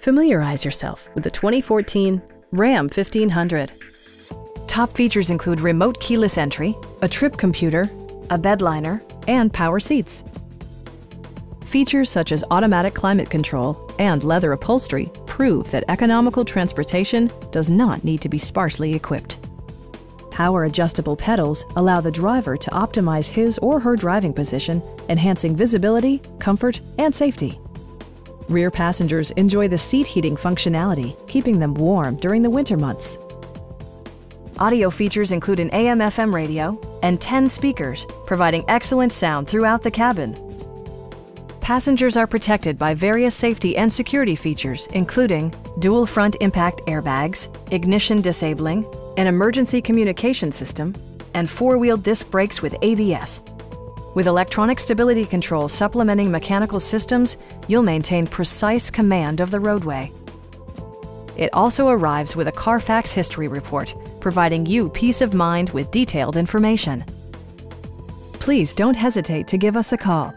Familiarize yourself with the 2014 Ram 1500. Top features include remote keyless entry, a trip computer, a bed liner, and power seats. Features such as automatic climate control and leather upholstery prove that economical transportation does not need to be sparsely equipped. Power adjustable pedals allow the driver to optimize his or her driving position, enhancing visibility, comfort, and safety. Rear passengers enjoy the seat heating functionality, keeping them warm during the winter months. Audio features include an AM FM radio and 10 speakers, providing excellent sound throughout the cabin. Passengers are protected by various safety and security features, including dual front impact airbags, ignition disabling, an emergency communication system, and four-wheel disc brakes with ABS. With electronic stability control supplementing mechanical systems, you'll maintain precise command of the roadway. It also arrives with a Carfax history report, providing you peace of mind with detailed information. Please don't hesitate to give us a call